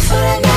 for a